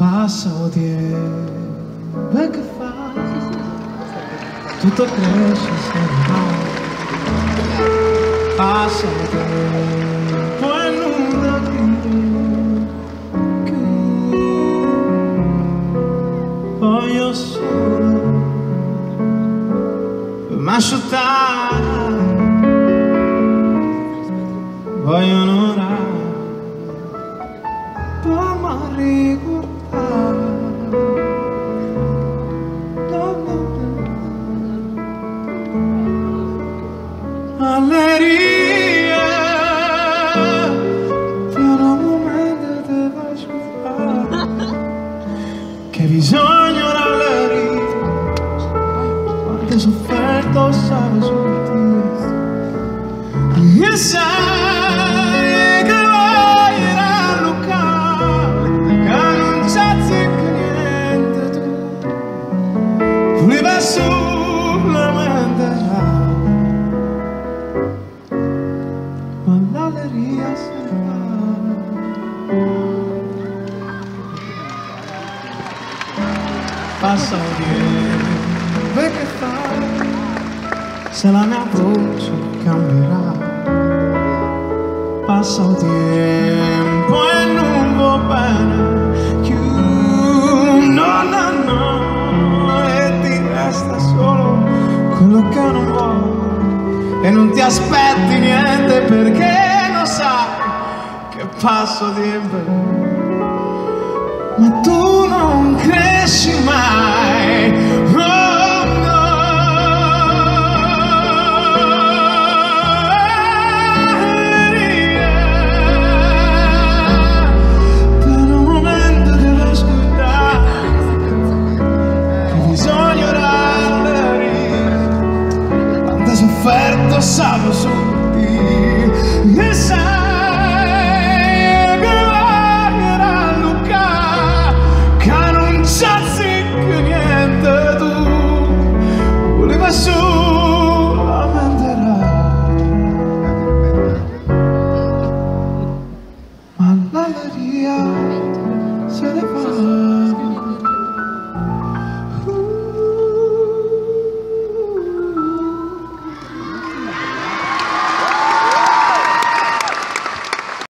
passa, o dia. é que faz, tudo cresce cresces, Senhor, passa, oh Deus, quando daqui, que hoy eu sou machutar, vai honorar. alegria. Però momento te va a scordare che bisogna una alegria. Quanto sofferto sabes un tempo. E sai Ma l'alleria se va Passa un tempo e che fa Se la mia voce cambierà. Passa il tempo e non va bene e non ti aspetti niente perché lo sai che passo tempo. Ma tu non cresci mai sofferto salvo su di e sai che vai a Luca che non c'è zicca niente tu voleva solamente ma l'alleria se ne va